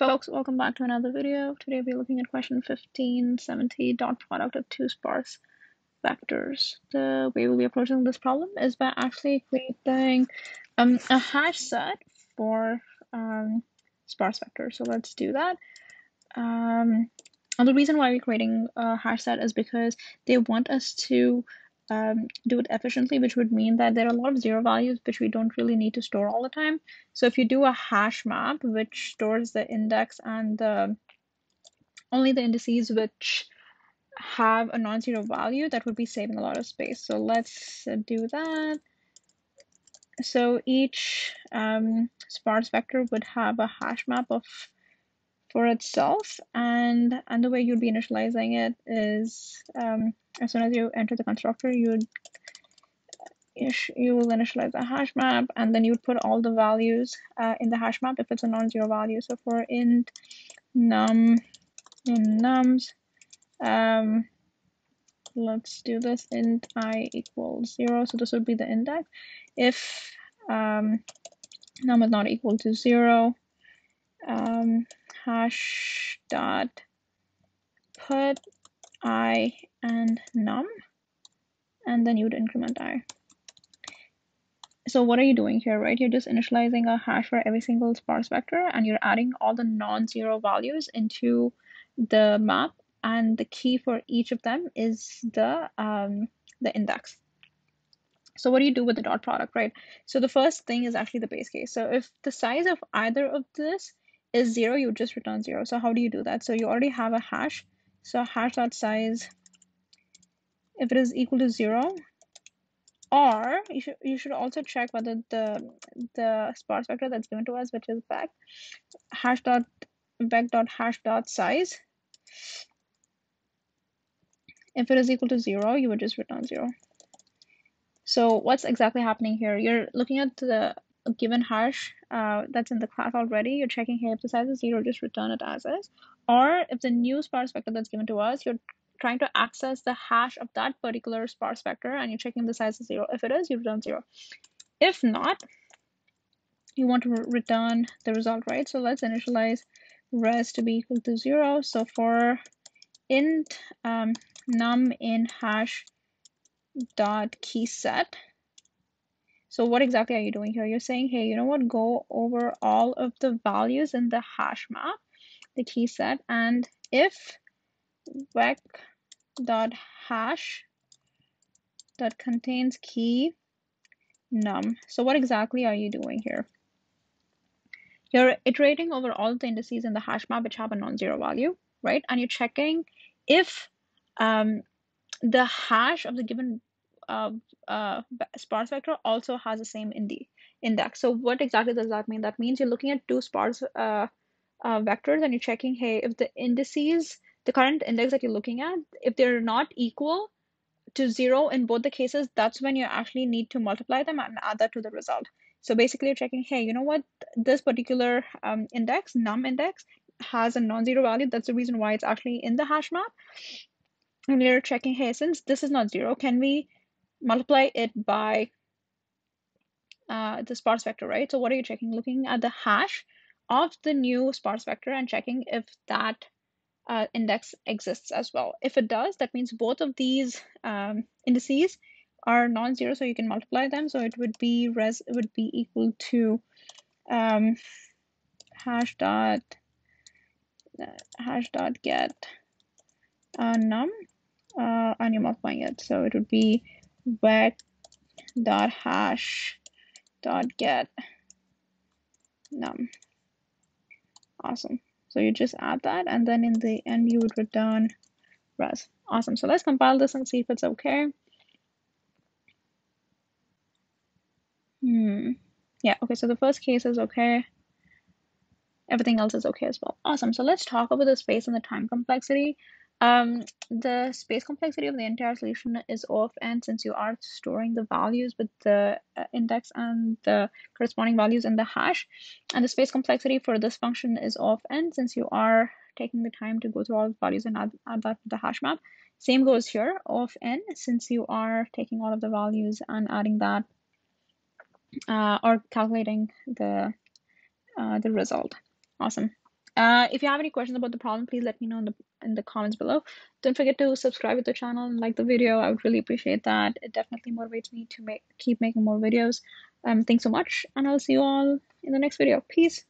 Folks, welcome back to another video. Today we'll be looking at question 1570, dot product of two sparse vectors. The way we'll be approaching this problem is by actually creating um, a hash set for um, sparse vectors. So let's do that. Um, and the reason why we're creating a hash set is because they want us to um, do it efficiently, which would mean that there are a lot of zero values which we don't really need to store all the time. So if you do a hash map, which stores the index and the only the indices which have a non-zero value, that would be saving a lot of space. So let's do that. So each um, sparse vector would have a hash map of for itself and and the way you'd be initializing it is um, as soon as you enter the constructor you'd you will initialize a hash map and then you would put all the values uh, in the hash map if it's a non-zero value. So for int num in nums um, let's do this int i equals zero. So this would be the index. If um, num is not equal to zero um, hash dot put i and num and then you would increment i. So what are you doing here right? You're just initializing a hash for every single sparse vector and you're adding all the non-zero values into the map and the key for each of them is the um, the index. So what do you do with the dot product right? So the first thing is actually the base case. So if the size of either of this is zero, you just return zero. So how do you do that? So you already have a hash. So hash dot size, if it is equal to zero, or you should you should also check whether the the sparse vector that's given to us, which is vec, hash dot vec dot hash dot size. If it is equal to zero, you would just return zero. So what's exactly happening here? You're looking at the given hash uh, that's in the class already, you're checking here if the size is zero, just return it as is. Or if the new sparse vector that's given to us, you're trying to access the hash of that particular sparse vector and you're checking the size is zero. If it is, you return zero. If not, you want to re return the result, right? So let's initialize res to be equal to zero. So for int um, num in hash dot key set, so what exactly are you doing here? You're saying, hey, you know what? Go over all of the values in the hash map, the key set, and if vec dot hash that contains key num. So what exactly are you doing here? You're iterating over all the indices in the hash map which have a non-zero value, right? And you're checking if um, the hash of the given uh, uh, sparse vector also has the same indi index. So what exactly does that mean? That means you're looking at two sparse uh, uh, vectors and you're checking, hey, if the indices, the current index that you're looking at, if they're not equal to zero in both the cases, that's when you actually need to multiply them and add that to the result. So basically you're checking, hey, you know what, this particular um, index, num index, has a non-zero value. That's the reason why it's actually in the hash map. And you're checking, hey, since this is not zero, can we multiply it by uh, the sparse vector, right? So what are you checking? Looking at the hash of the new sparse vector and checking if that uh, index exists as well. If it does, that means both of these um, indices are non-zero, so you can multiply them. So it would be res would be equal to um, hash dot uh, hash dot get uh, num uh, and you're multiplying it. So it would be vec dot hash dot get num. Awesome. So you just add that and then in the end you would return res. Awesome. So let's compile this and see if it's okay. Hmm. Yeah, okay, so the first case is okay. Everything else is okay as well. Awesome. So let's talk about the space and the time complexity. Um, the space complexity of the entire solution is of n since you are storing the values with the uh, index and the corresponding values in the hash. And the space complexity for this function is of n since you are taking the time to go through all the values and add, add that to the hash map. Same goes here of n since you are taking all of the values and adding that uh, or calculating the uh, the result. Awesome. Uh, if you have any questions about the problem, please let me know in the in the comments below. Don't forget to subscribe to the channel and like the video. I would really appreciate that. It definitely motivates me to make keep making more videos. Um, thanks so much, and I'll see you all in the next video. Peace.